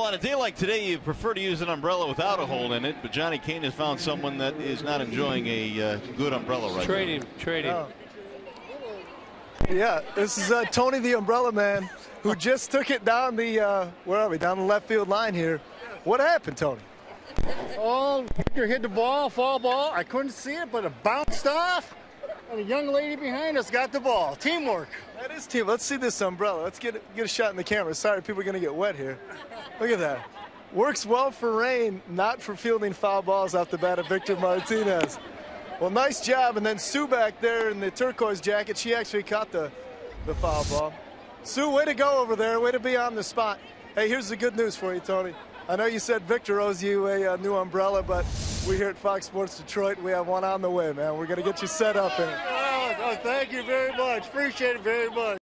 On a day like today, you prefer to use an umbrella without a hole in it, but Johnny Kane has found someone that is not enjoying a uh, good umbrella right Trade now. him, trade him. Oh. Yeah, this is uh, Tony the Umbrella Man, who just took it down the uh, where are we? Down the left field line here. What happened, Tony? Oh, Victor hit the ball, fall ball. I couldn't see it, but it bounced off. And a young lady behind us got the ball. Teamwork. That is team. Let's see this umbrella. Let's get get a shot in the camera. Sorry, people are gonna get wet here. Look at that. Works well for rain, not for fielding foul balls off the bat of Victor Martinez. Well, nice job. And then Sue back there in the turquoise jacket, she actually caught the, the foul ball. Sue, way to go over there. Way to be on the spot. Hey, here's the good news for you, Tony. I know you said Victor owes you a, uh new umbrella, but we here at Fox Sports Detroit, we have one on the way, man. We're going to get you set up. And Oh, oh, thank you very much. Appreciate it very much.